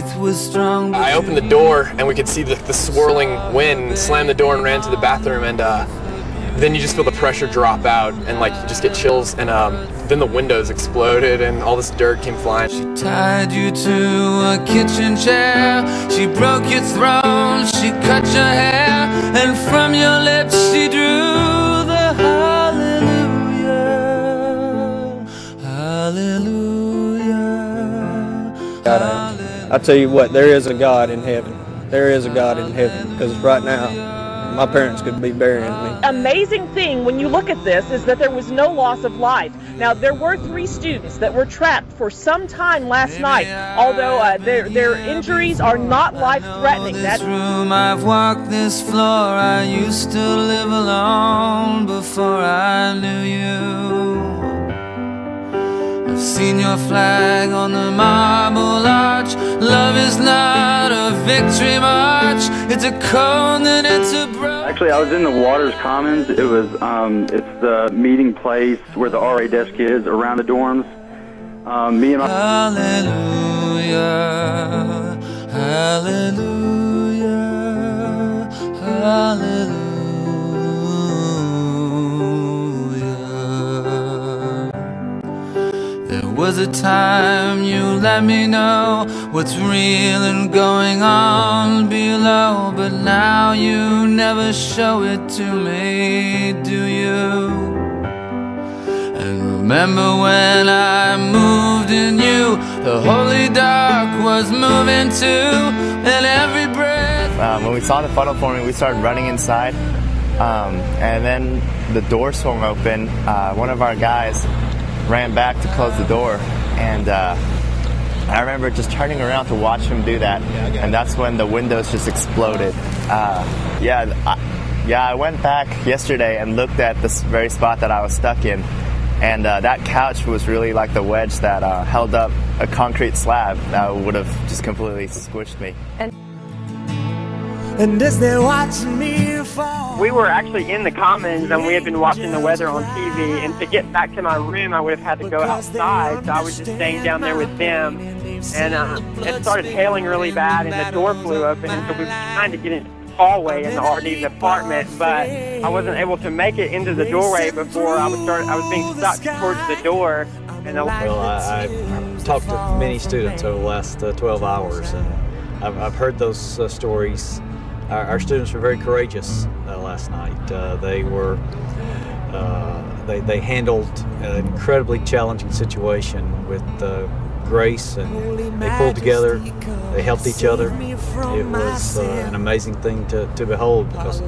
faith was strong. I opened the door and we could see the, the swirling wind, slammed the door and ran to the bathroom and uh, then you just feel the pressure drop out and like you just get chills and um, then the windows exploded and all this dirt came flying. She tied you to a kitchen chair. She broke your throne. She cut your hair. And from your lips she drew I, I tell you what, there is a God in heaven. There is a God in heaven because right now, my parents could be burying me. amazing thing when you look at this is that there was no loss of life. Now, there were three students that were trapped for some time last night, although uh, their, their injuries are not life threatening. This room, I've walked this floor. I used to live alone before I knew you. Seen your flag on the marble arch. Love is not a victory march. It's a and it's a. Actually, I was in the Waters Commons. It was um, it's the meeting place where the RA desk is around the dorms. Um, me and my Hallelujah, hallelujah, was a time you let me know what's real and going on below, but now you never show it to me, do you? And remember when I moved in you, the holy dark was moving too, and every breath. Um, when we saw the funnel forming, we started running inside, um, and then the door swung open. Uh, one of our guys ran back to close the door, and uh, I remember just turning around to watch him do that, and that's when the windows just exploded. Uh, yeah, I, yeah, I went back yesterday and looked at this very spot that I was stuck in, and uh, that couch was really like the wedge that uh, held up a concrete slab that would have just completely squished me. And as they're watching me fall. We were actually in the commons and we had been watching the weather on TV. And to get back to my room, I would have had to go outside. So I was just staying down there with them. And uh, it started hailing really bad, and the door flew open. And so we were trying to get in the hallway in the RD's apartment, but I wasn't able to make it into the doorway before I was start. I was being sucked towards the door. And the, Well, I, I've talked to many students over the last uh, 12 hours, and I've, I've heard those uh, stories. Our, our students were very courageous uh, last night. Uh, they were uh, they, they handled an incredibly challenging situation with uh, grace, and they pulled together. They helped each other. It was uh, an amazing thing to, to behold because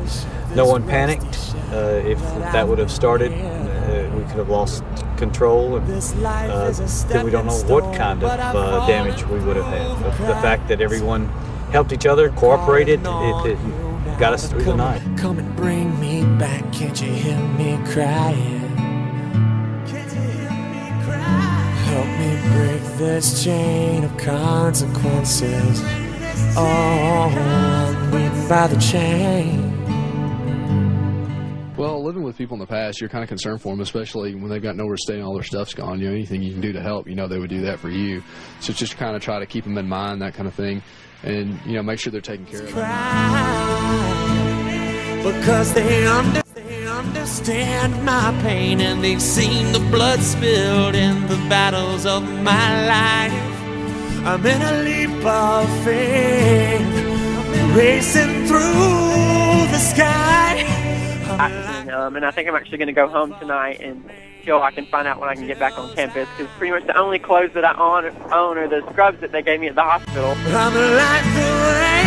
no one panicked. Uh, if that would have started, uh, we could have lost control, and uh, then we don't know what kind of uh, damage we would have had. But the fact that everyone helped each other, cooperated, it, it got us through the night. Come and bring me back. Can't you hear me crying? Help me break this chain of consequences. Oh, I'm by the chain. Well, living with people in the past, you're kind of concerned for them, especially when they've got nowhere to stay and all their stuff's gone. You know, anything you can do to help, you know, they would do that for you. So just kind of try to keep them in mind, that kind of thing, and you know, make sure they're taken care of. Because they, under, they understand my pain and they've seen the blood spilled in the battles of my life. I'm in a leap of faith, racing through the sky. I can. And I think I'm actually going to go home tonight and till I can find out when I can get back on campus because pretty much the only clothes that I own are the scrubs that they gave me at the hospital. I'm like the rain.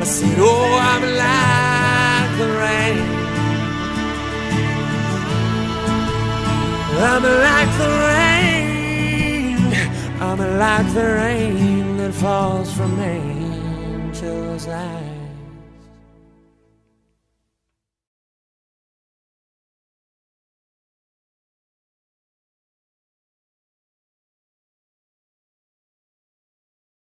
I said, oh, I'm like the rain. I'm like the rain. I'm like the rain that falls from angels' eyes.